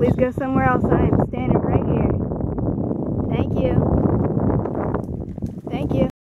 please go somewhere else. I am standing right here. Thank you. Thank you.